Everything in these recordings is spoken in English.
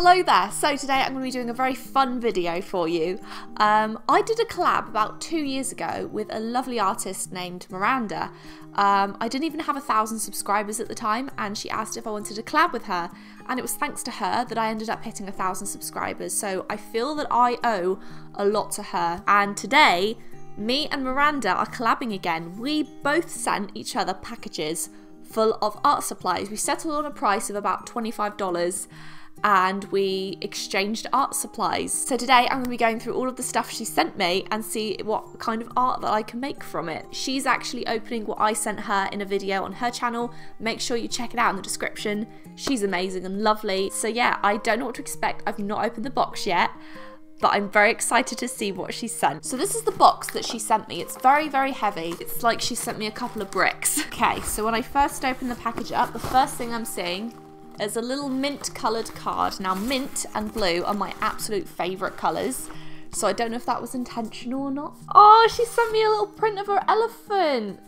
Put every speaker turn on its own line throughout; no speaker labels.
Hello there, so today I'm going to be doing a very fun video for you. Um, I did a collab about two years ago with a lovely artist named Miranda. Um, I didn't even have a thousand subscribers at the time and she asked if I wanted to collab with her and it was thanks to her that I ended up hitting a thousand subscribers so I feel that I owe a lot to her and today me and Miranda are collabing again. We both sent each other packages full of art supplies. We settled on a price of about $25 and we exchanged art supplies. So today I'm going to be going through all of the stuff she sent me and see what kind of art that I can make from it. She's actually opening what I sent her in a video on her channel. Make sure you check it out in the description. She's amazing and lovely. So yeah, I don't know what to expect. I've not opened the box yet but I'm very excited to see what she sent. So this is the box that she sent me. It's very, very heavy. It's like she sent me a couple of bricks. Okay, so when I first open the package up, the first thing I'm seeing is a little mint coloured card. Now, mint and blue are my absolute favourite colours. So I don't know if that was intentional or not. Oh, she sent me a little print of her elephant.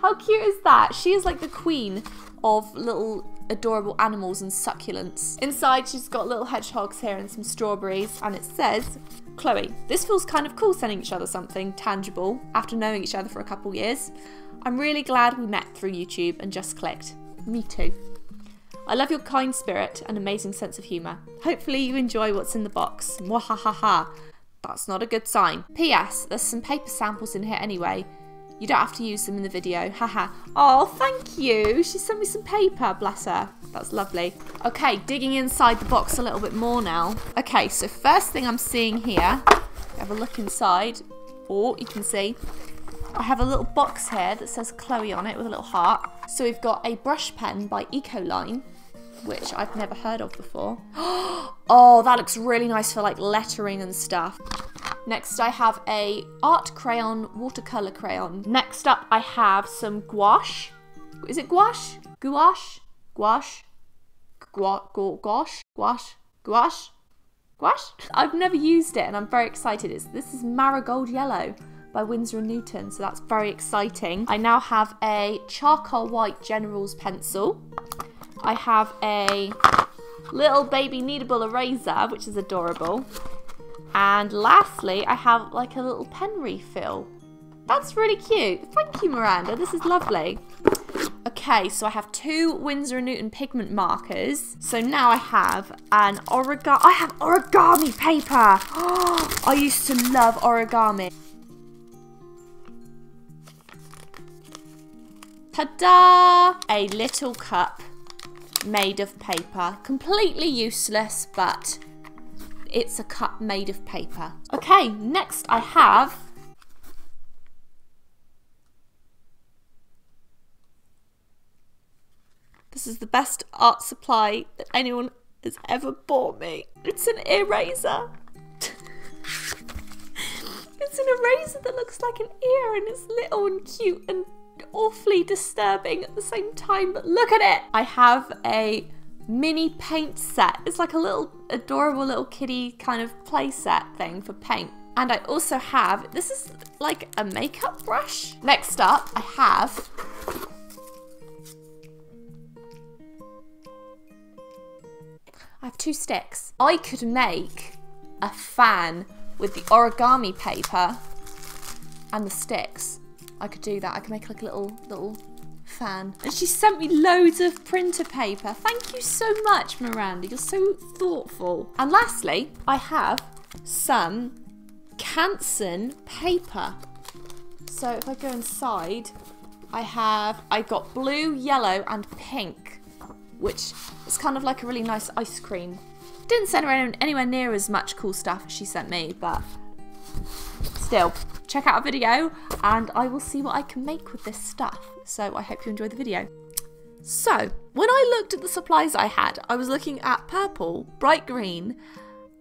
How cute is that? She is like the queen of little adorable animals and succulents. Inside, she's got little hedgehogs here and some strawberries, and it says, Chloe, this feels kind of cool sending each other something tangible after knowing each other for a couple years. I'm really glad we met through YouTube and just clicked. Me too. I love your kind spirit and amazing sense of humour. Hopefully you enjoy what's in the box. Mwahahaha. That's not a good sign. P.S. There's some paper samples in here anyway. You don't have to use them in the video. Haha. oh, thank you. She sent me some paper. Bless her. That's lovely. Okay, digging inside the box a little bit more now. Okay, so first thing I'm seeing here, have a look inside. Oh, you can see I have a little box here that says Chloe on it with a little heart. So we've got a brush pen by Ecoline, which I've never heard of before. oh, that looks really nice for like lettering and stuff. Next I have a art crayon, watercolor crayon. Next up I have some gouache. Is it gouache? Gouache? Gouache? Gouache? Gouache? Gouache? Gouache? I've never used it and I'm very excited. It's, this is marigold yellow by Winsor & Newton, so that's very exciting. I now have a charcoal white General's pencil. I have a little baby kneadable eraser, which is adorable. And lastly, I have like a little pen refill. That's really cute. Thank you, Miranda. This is lovely. Okay, so I have two Winsor & Newton pigment markers. So now I have an origami. I have origami paper. I used to love origami. Ta-da! A little cup made of paper. Completely useless, but it's a cup made of paper. Okay, next I have This is the best art supply that anyone has ever bought me. It's an eraser. it's an eraser that looks like an ear and it's little and cute and awfully disturbing at the same time, but look at it! I have a mini paint set. It's like a little adorable little kitty kind of play set thing for paint. And I also have, this is like a makeup brush. Next up, I have I have two sticks. I could make a fan with the origami paper and the sticks. I could do that. I could make like a little, little fan. And she sent me loads of printer paper. Thank you so much, Miranda. You're so thoughtful. And lastly, I have some Canson paper. So if I go inside, I have, I got blue, yellow and pink, which is kind of like a really nice ice cream. Didn't send her anywhere near as much cool stuff as she sent me, but still, check out a video and I will see what I can make with this stuff. So I hope you enjoy the video. So, when I looked at the supplies I had, I was looking at purple, bright green,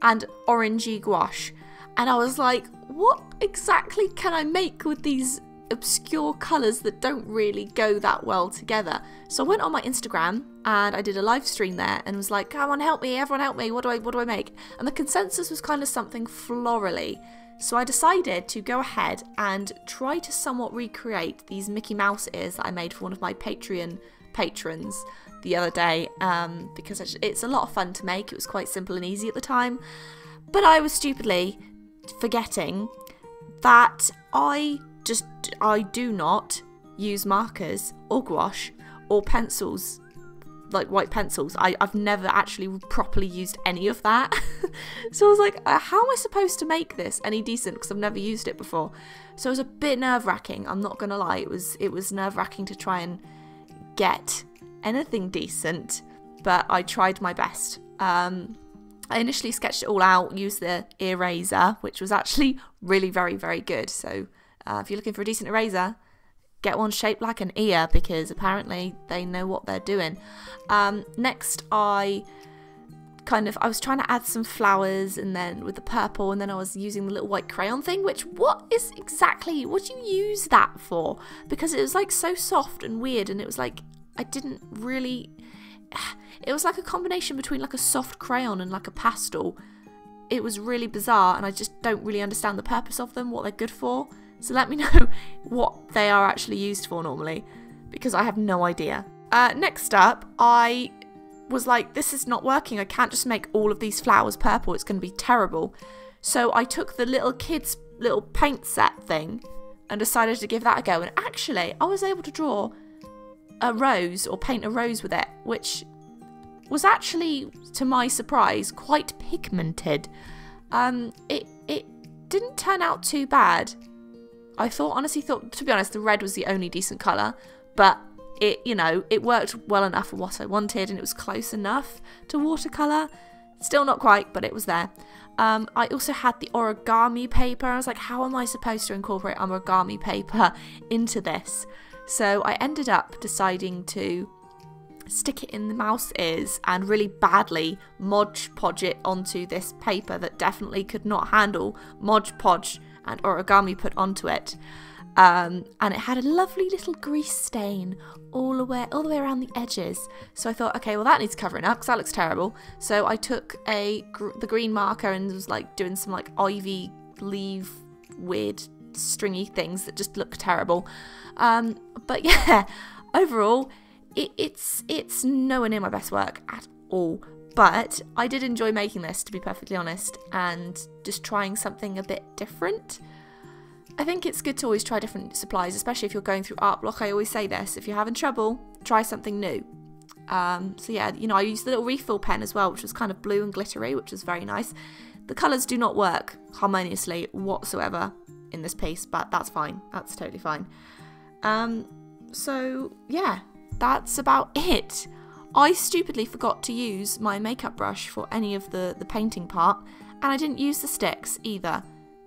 and orangey gouache. And I was like, what exactly can I make with these obscure colours that don't really go that well together? So I went on my Instagram and I did a live stream there and was like, come on, help me, everyone help me, what do I what do I make? And the consensus was kind of something florally. So I decided to go ahead and try to somewhat recreate these Mickey Mouse ears that I made for one of my Patreon patrons. the other day um, because it's a lot of fun to make. It was quite simple and easy at the time. But I was stupidly forgetting that I just I do not use markers or gouache or pencils like white pencils. I, I've never actually properly used any of that. so I was like, uh, how am I supposed to make this any decent? Because I've never used it before. So it was a bit nerve wracking. I'm not gonna lie. It was it was nerve wracking to try and get anything decent, but I tried my best. Um, I initially sketched it all out, used the eraser, which was actually really very very good. So uh, if you're looking for a decent eraser, get one shaped like an ear because apparently they know what they're doing. Um, next, I kind of I was trying to add some flowers and then with the purple and then I was using the little white crayon thing which what is exactly what do you use that for? Because it was like so soft and weird and it was like I didn't really it was like a combination between like a soft crayon and like a pastel. It was really bizarre and I just don't really understand the purpose of them what they're good for so let me know what they are actually used for normally, because I have no idea. Uh, next up, I was like, this is not working. I can't just make all of these flowers purple. It's going to be terrible. So I took the little kids' little paint set thing and decided to give that a go. And actually, I was able to draw a rose or paint a rose with it, which was actually, to my surprise, quite pigmented. Um, it, it didn't turn out too bad. I thought, honestly, thought to be honest, the red was the only decent colour, but it, you know, it worked well enough for what I wanted, and it was close enough to watercolour. Still not quite, but it was there. Um, I also had the origami paper. I was like, how am I supposed to incorporate origami paper into this? So I ended up deciding to stick it in the mouse ears and really badly Mod Podge it onto this paper that definitely could not handle Mod Podge and origami put onto it. Um, and it had a lovely little grease stain all the way all the way around the edges. So I thought, okay, well that needs covering up because that looks terrible. So I took a gr the green marker and was like doing some like ivy leaf weird stringy things that just look terrible. Um, but yeah, overall, it, it's it's nowhere near my best work at all. But I did enjoy making this, to be perfectly honest, and just trying something a bit different. I think it's good to always try different supplies, especially if you're going through art block. I always say this if you're having trouble, try something new. Um, so, yeah, you know, I used the little refill pen as well, which was kind of blue and glittery, which was very nice. The colours do not work harmoniously whatsoever in this piece, but that's fine. That's totally fine. Um, so, yeah, that's about it. I stupidly forgot to use my makeup brush for any of the, the painting part, and I didn't use the sticks either.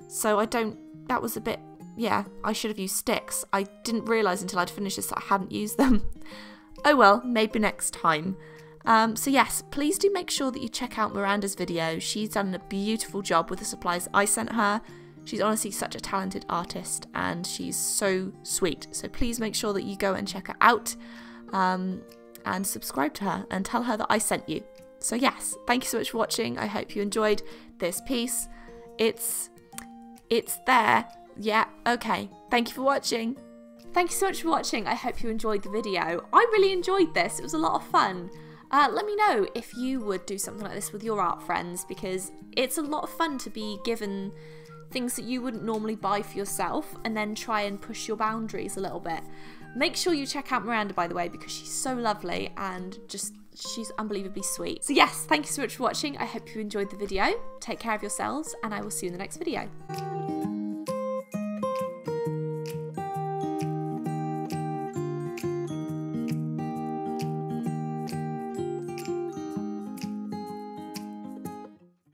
So I don't, that was a bit, yeah, I should have used sticks. I didn't realise until I'd finished this that I hadn't used them. oh well, maybe next time. Um, so yes, please do make sure that you check out Miranda's video. She's done a beautiful job with the supplies I sent her. She's honestly such a talented artist and she's so sweet. So please make sure that you go and check her out. Um, and subscribe to her and tell her that I sent you. So yes, thank you so much for watching. I hope you enjoyed this piece. It's it's there. Yeah, okay. Thank you for watching. Thank you so much for watching. I hope you enjoyed the video. I really enjoyed this. It was a lot of fun. Uh, let me know if you would do something like this with your art friends because it's a lot of fun to be given things that you wouldn't normally buy for yourself and then try and push your boundaries a little bit. Make sure you check out Miranda, by the way, because she's so lovely and just she's unbelievably sweet. So yes, thank you so much for watching. I hope you enjoyed the video. Take care of yourselves and I will see you in the next video.